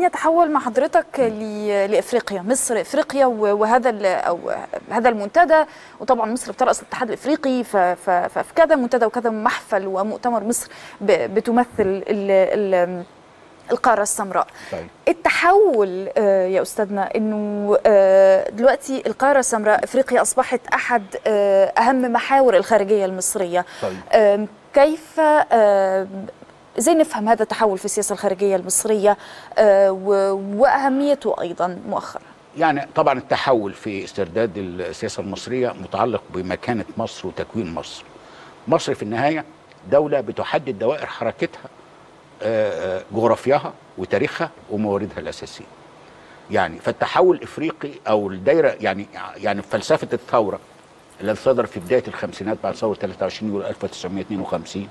خليني اتحول مع حضرتك لإفريقيا. مصر إفريقيا وهذا ال- أو هذا المنتدى. وطبعا مصر بترأس الاتحاد الإفريقي ففي كذا منتدى وكذا محفل ومؤتمر مصر بتمثل ال- ال- القارة السمراء. طيب. التحول آه، يا أستاذنا إنه آه، دلوقتي القارة السمراء إفريقيا أصبحت أحد آه، أهم محاور الخارجية المصرية. طيب. كيف إزاي نفهم هذا التحول في السياسة الخارجية المصرية آه، وأهميته أيضا مؤخرا يعني طبعا التحول في استرداد السياسة المصرية متعلق بمكانة مصر وتكوين مصر. مصر في النهاية دولة بتحدد دوائر حركتها آه، آه، جغرافياها وتاريخها ومواردها الأساسية. يعني فالتحول الافريقي أو الدايرة يعني يعني فلسفة الثورة التي صدر في بداية الخمسينات بعد ثورة 23 يوليو 1952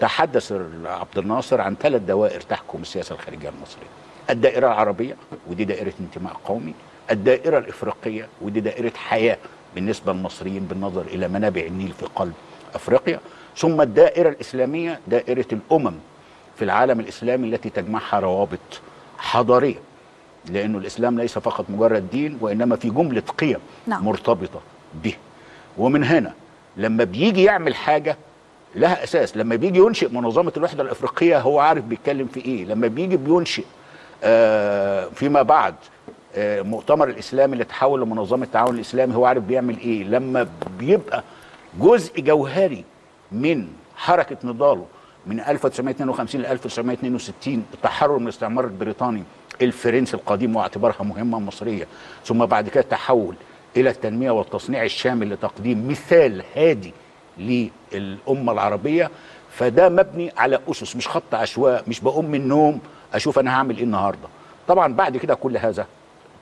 تحدث عبد الناصر عن ثلاث دوائر تحكم السياسة الخارجية المصرية. الدائرة العربية ودي دائرة انتماء قومي، الدائرة الإفريقية ودي دائرة حياة بالنسبة للمصريين بالنظر إلى منابع النيل في قلب أفريقيا، ثم الدائرة الإسلامية دائرة الأمم في العالم الإسلامي التي تجمعها روابط حضارية. لأنه الإسلام ليس فقط مجرد دين وإنما في جملة قيم نعم. مرتبطة به. ومن هنا لما بيجي يعمل حاجة لها أساس. لما بيجي ينشئ منظمة الوحدة الأفريقية هو عارف بيتكلم في إيه. لما بيجي بينشئ آه فيما بعد آه مؤتمر الإسلامي اللي تحول لمنظمة التعاون الإسلامي هو عارف بيعمل إيه. لما بيبقى جزء جوهري من حركة نضاله من 1952 ل 1962 التحرر من الاستعمار البريطاني الفرنسي القديم واعتبارها مهمة مصرية ثم بعد كده تحول إلى التنمية والتصنيع الشامل لتقديم مثال هادي للأمة العربية فده مبني على أسس مش خط عشواء مش بقوم من النوم أشوف أنا هعمل إيه النهارده. طبعا بعد كده كل هذا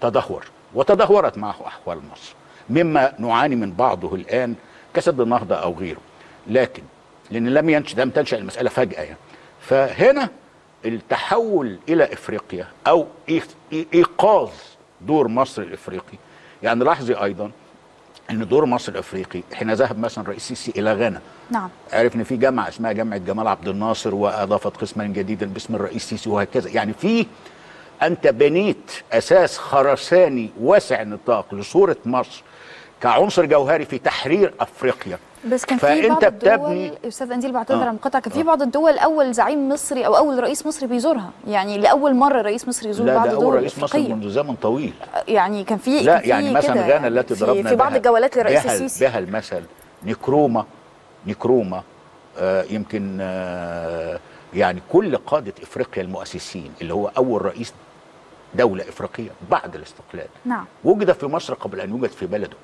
تدهور وتدهورت معه أحوال مصر مما نعاني من بعضه الآن كسد النهضه أو غيره. لكن لأن لم ينشأ لم تنشأ المسألة فجأة يعني. فهنا التحول إلى إفريقيا أو إيقاظ دور مصر الإفريقي يعني لاحظي أيضا إن دور مصر الافريقي حين ذهب مثلا رئيس السيسي إلى غانا. نعم. عرف إن في جامعه اسمها جامعه جمال عبد الناصر وأضافت قسما جديدا باسم الرئيس السيسي وهكذا. يعني في أنت بنيت أساس خرساني واسع النطاق لصورة مصر. كعنصر جوهري في تحرير أفريقيا. بس كان في بعض الدول أستاذ أنزيل بعتذر آه. عن المقاطعه كان في بعض الدول أول زعيم مصري أو أول رئيس مصري بيزورها. يعني لأول مرة رئيس مصري يزور لا بعض الدول أول رئيس مصر الأفريقية. منذ زمن طويل. يعني كان في لا كان في يعني مثلا غانا يعني التي في- ضربنا في بعض بها- الجولات للرئيس بها السيسي. بها المثل. نكروما نكروما آه يمكن آه يعني كل قادة إفريقيا المؤسسين اللي هو أول رئيس دولة إفريقية بعد الاستقلال نعم. وجد في مصر قبل أن يوجد في بلده.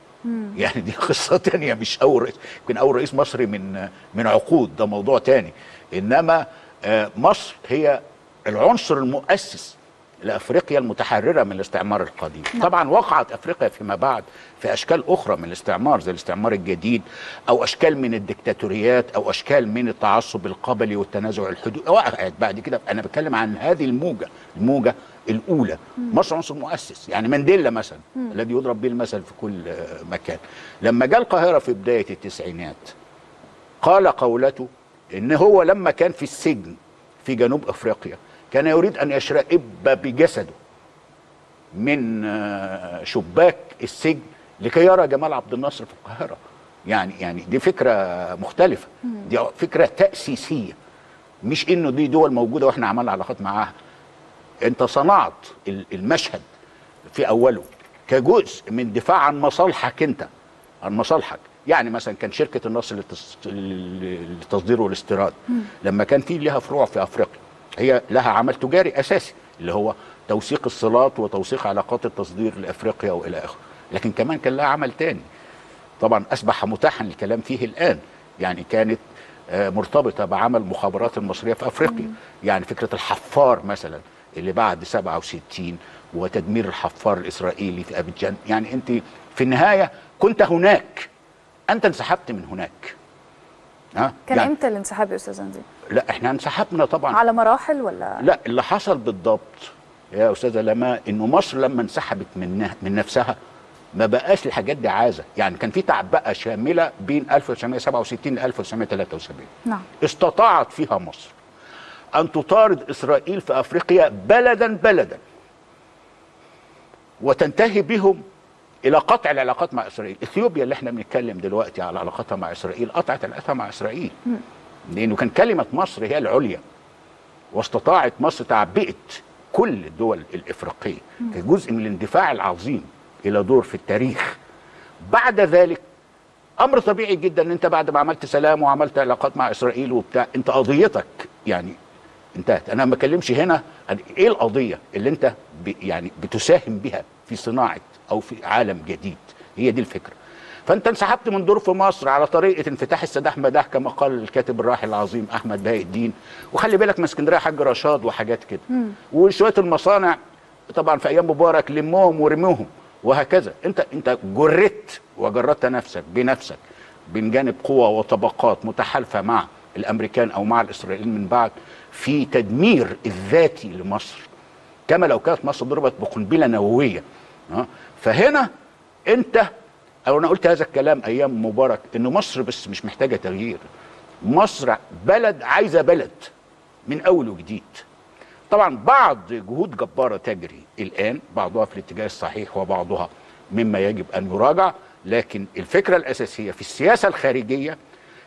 يعني دي قصة تانية مش أول رئيس يمكن أول رئيس مصري من من عقود ده موضوع تاني. إنما آه، مصر هي العنصر المؤسس لأفريقيا المتحررة من الاستعمار القديم. نعم. طبعا وقعت أفريقيا فيما بعد في أشكال أخرى من الاستعمار زي الاستعمار الجديد أو أشكال من الدكتاتوريات أو أشكال من التعصب القبلي والتنازع الحدودي وقعت بعد كده. أنا بتكلم عن هذه الموجة الموجة الأولى. مصر عنصر مؤسس يعني مانديلا مثلا الذي يضرب به المثل في كل مكان. لما جاء القاهرة في بداية التسعينات قال قولته إن هو لما كان في السجن في جنوب أفريقيا كان يريد أن يشرئب بجسده من آه، شباك السجن لكي يرى جمال عبد الناصر في القاهرة. يعني يعني دي فكرة مختلفة. دي فكرة تأسيسية. مش إنه دي دول موجودة وإحنا عملنا علاقات معاها. أنت صنعت ال- المشهد في أوله كجزء من دفاع عن مصالحك أنت عن مصالحك. يعني مثلا كان شركة النصر للتص- للتصدير والاستيراد. لما كان في لها فروع في أفريقيا. هي لها عمل تجاري أساسي اللي هو توثيق الصلات وتوثيق علاقات التصدير لأفريقيا وإلى آخره. لكن كمان كان لها عمل تاني. طبعا أصبح متاحا للكلام فيه الآن. يعني كانت آه، مرتبطة بعمل المخابرات المصرية في أفريقيا. يعني فكرة الحفار مثلا اللي بعد 67 وتدمير الحفار الإسرائيلي في أبيجان. يعني أنت في النهاية كنت هناك. أنت انسحبت من هناك. ها؟ كان يعني إمتى الانسحاب يا أستاذ انزيل لا إحنا انسحبنا طبعا. على مراحل ولا؟ لا اللي حصل بالضبط يا أستاذة لما إنه مصر لما انسحبت من من نفسها ما بقاش الحاجات دي عازة. يعني كان في تعبئه شاملة بين 1967 ل 1973 نعم. استطاعت فيها مصر أن تطارد إسرائيل في أفريقيا بلدا بلدا. وتنتهي بهم إلى قطع العلاقات مع إسرائيل. إثيوبيا اللي إحنا بنتكلم دلوقتي على علاقتها مع إسرائيل قطعت علاقتها مع إسرائيل. لأنه كان كلمة مصر هي العليا واستطاعت مصر تعبئة كل الدول الإفريقية كجزء من الاندفاع العظيم إلى دور في التاريخ. بعد ذلك أمر طبيعي جدا إن أنت بعد ما عملت سلام وعملت علاقات مع إسرائيل وبتاع أنت قضيتك يعني انتهت. أنا ما بكلمش هنا إيه القضية اللي أنت يعني بتساهم بها في صناعة أو في عالم جديد. هي دي الفكرة. فأنت انسحبت من دور في مصر على طريقة انفتاح السداح مداح كما قال الكاتب الراحل العظيم أحمد بهاء الدين. وخلي بالك من اسكندرية حاج رشاد وحاجات كده. وشوية المصانع طبعا في أيام مبارك لموهم ورموهم وهكذا. أنت أنت جردت وجردت نفسك بنفسك من جانب قوى وطبقات متحالفة مع الأمريكان أو مع الإسرائيليين من بعد في تدمير الذاتي لمصر. كما لو كانت مصر ضربت بقنبلة نووية فهنا انت أو أنا قلت هذا الكلام أيام مبارك ان مصر بس مش محتاجة تغيير. مصر بلد عايزة بلد من أول وجديد. طبعا بعض جهود جبارة تجري الآن بعضها في الاتجاه الصحيح وبعضها مما يجب أن يراجع لكن الفكرة الأساسية في السياسة الخارجية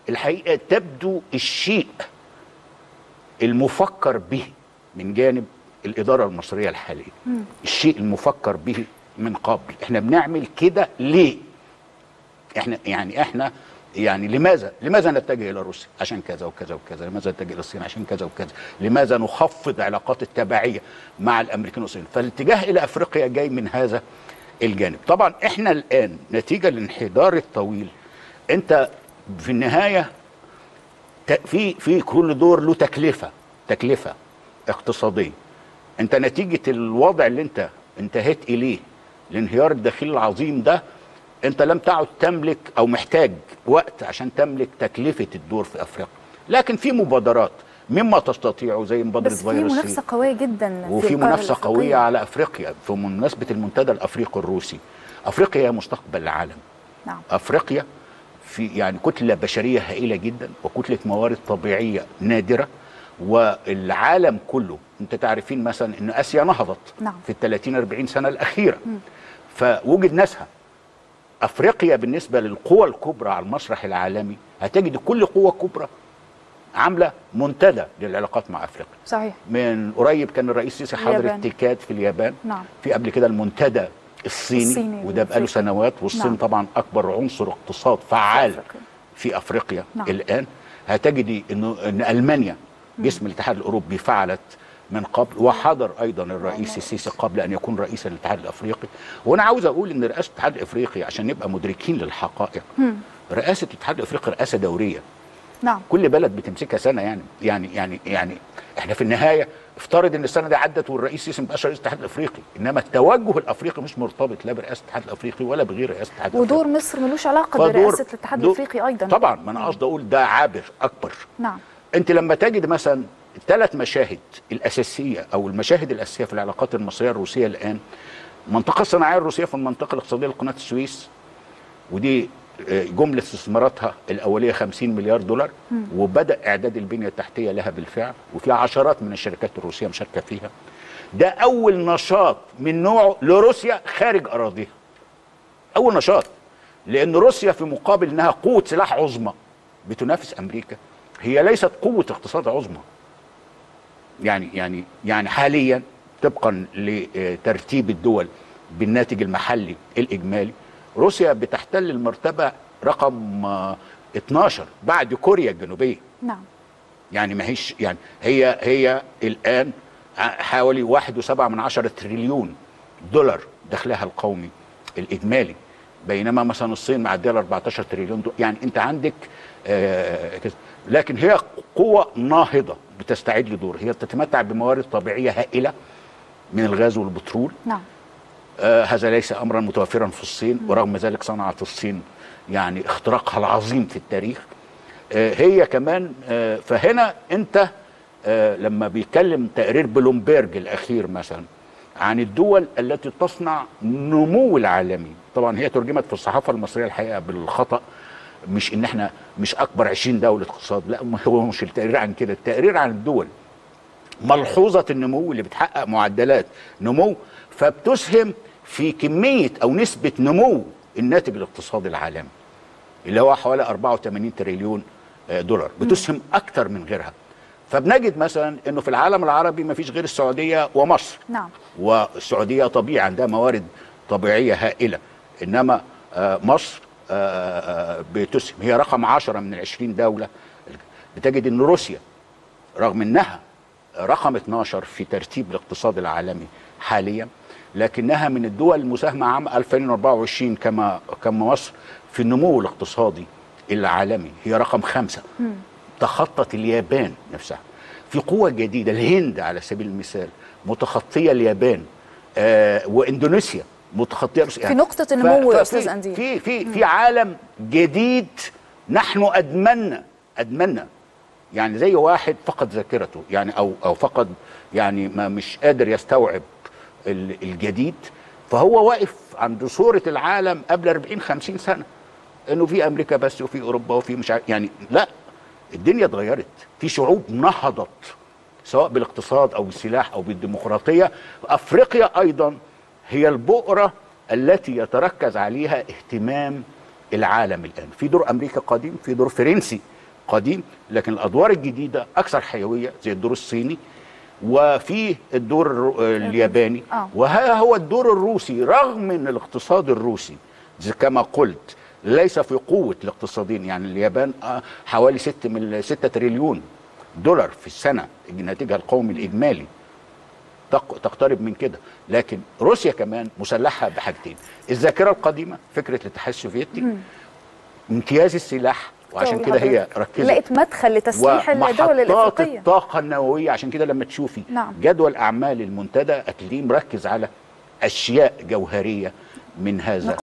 الحقيقة تبدو الشيء المفكر به من جانب الإدارة المصرية الحالية. الشيء المفكر به من قبل. إحنا بنعمل كده ليه؟ إحنا يعني إحنا يعني لماذا؟ لماذا نتجه إلى روسيا؟ عشان كذا وكذا وكذا. لماذا نتجه إلى الصين؟ عشان كذا وكذا. لماذا نخفض علاقات التبعيه مع الأمريكان والصين؟ فالاتجاه إلى أفريقيا جاي من هذا الجانب. طبعا إحنا الآن نتيجة للانحدار الطويل. أنت في النهاية في في كل دور له تكلفة تكلفة اقتصادية. أنت نتيجة الوضع اللي أنت انتهيت إليه الانهيار الداخلي العظيم ده انت لم تعد تملك أو محتاج وقت عشان تملك تكلفة الدور في افريقيا لكن في مبادرات مما تستطيع زي مبادرة بس في فيروس. منافسة قوية جدا وفي منافسة. قوية على أفريقيا في مناسبة المنتدى الأفريقي الروسي أفريقيا هي مستقبل العالم نعم أفريقيا في يعني كتلة بشرية هائلة جدا وكتلة موارد طبيعية نادرة والعالم كله انت تعرفين مثلا إن آسيا نهضت نعم. في ال 30 40 سنة الأخيرة فوجد ناسها أفريقيا بالنسبة للقوى الكبرى على المسرح العالمي هتجد كل قوه كبرى عاملة منتدى للعلاقات مع أفريقيا صحيح من قريب كان الرئيس السيسي حاضر. التيكاد في اليابان نعم. في قبل كده المنتدى الصيني, الصيني وده بقاله. سنوات والصين نعم. طبعا أكبر عنصر اقتصاد فعال في أفريقيا نعم. الآن هتجدي إنه إن ألمانيا جسم الاتحاد الأوروبي فعلت من قبل وحضر أيضا الرئيس السيسي قبل أن يكون رئيس الاتحاد الأفريقي. وأنا عاوز أقول إن رئاسة الاتحاد الأفريقي عشان نبقى مدركين للحقائق رئاسة الاتحاد الأفريقي رئاسة دورية. نعم. كل بلد بتمسكها سنة يعني يعني يعني يعني إحنا في النهاية افترض إن السنة دي عدت والرئيس السيسي ما بقاش رئيس الاتحاد الأفريقي إنما التوجه الأفريقي مش مرتبط لا برئاسة الاتحاد الأفريقي ولا بغير رئاسة الاتحاد الأفريقي. ودور مصر ملوش علاقة برئاسة الاتحاد الأفريقي أيضا. طبعا ما أنا قصدي أقول ده عابر أكبر. نعم. أنت لما تجد مثلا الثلاث مشاهد الأساسية أو المشاهد الأساسية في العلاقات المصرية الروسية الآن. المنطقة الصناعيه الروسية في المنطقة الاقتصادية لقناة السويس ودي آه، جملة استثماراتها الأولية 50 مليار دولار وبدأ إعداد البنية التحتية لها بالفعل وفي عشرات من الشركات الروسية مشاركة فيها. ده أول نشاط من نوعه لروسيا خارج أراضيها. أول نشاط لأن روسيا في مقابل إنها قوة سلاح عظمى بتنافس أمريكا هي ليست قوة اقتصاد عظمى. يعني يعني يعني حاليا طبقا لترتيب الدول بالناتج المحلي الإجمالي. روسيا بتحتل المرتبة رقم آه، 12 بعد كوريا الجنوبية. نعم. يعني ما هيش يعني هي هي الآن حوالي واحد وسبعة من عشرة تريليون دولار دخلها القومي الإجمالي. بينما مثلا الصين معدية ال 14 تريليون دولار يعني أنت عندك آه. لكن هي قوة ناهضة. بتستعد لدور. هي تتمتع بموارد طبيعية هائلة من الغاز والبترول. نعم. آه هذا ليس امرا متوفرا في الصين ورغم ذلك صنعت الصين يعني اختراقها العظيم في التاريخ. آه هي كمان آه فهنا انت آه لما بيتكلم تقرير بلومبيرج الأخير مثلا عن الدول التي تصنع نمو العالمي طبعا هي ترجمت في الصحافة المصرية الحقيقة بالخطأ مش إن إحنا مش أكبر 20 دولة اقتصاد لا هو مش التقرير عن كده التقرير عن الدول. ملحوظة النمو اللي بتحقق معدلات نمو فبتسهم في كمية أو نسبة نمو الناتج الاقتصادي العالمي اللي هو حوالي 84 تريليون آه، دولار. بتسهم أكتر من غيرها. فبنجد مثلا إنه في العالم العربي ما فيش غير السعودية ومصر. نعم. والسعودية طبيعي عندها موارد طبيعية هائلة إنما آه، مصر بتسهم. هي رقم 10 من ال 20 دولة. بتجد إن روسيا رغم إنها رقم 12 في ترتيب الاقتصاد العالمي حاليا لكنها من الدول المساهمة عام 2024 كما كما مصر في النمو الاقتصادي العالمي. هي رقم خمسة. تخطت اليابان نفسها في قوة جديدة. الهند على سبيل المثال متخطية اليابان. آه وإندونيسيا متخطية. روسيا في نقطة النمو يا أستاذ أنديل. في في في عالم جديد نحن أدمنا أدمنا يعني زي واحد فقد ذاكرته يعني أو أو فقد يعني ما مش قادر يستوعب ال- الجديد. فهو واقف عند صورة العالم قبل 40 50 سنة إنه في أمريكا بس وفي أوروبا وفي مش عارف يعني لا الدنيا اتغيرت. في شعوب نهضت سواء بالاقتصاد أو بالسلاح أو بالديمقراطية. أفريقيا أيضا هي البؤرة التي يتركز عليها اهتمام العالم الآن. في دور أمريكا قديم في دور فرنسي قديم لكن الأدوار الجديدة أكثر حيوية زي الدور الصيني وفي الدور الياباني آه. وها هو الدور الروسي. رغم إن الاقتصاد الروسي كما قلت ليس في قوة الاقتصادين يعني اليابان آه، حوالي 6 من 6 تريليون دولار في السنة ناتجها القومي الإجمالي. تقترب من كده. لكن روسيا كمان مسلحة بحاجتين. الذاكرة القديمة فكرة الاتحاد السوفيتي امتياز السلاح وعشان كده هي ركزت. لقيت مدخل لتسليح الدول الإفريقية. الطاقة النووية عشان كده لما تشوفي نعم. جدول أعمال المنتدى هتلاقيه مركز على أشياء جوهرية من هذا.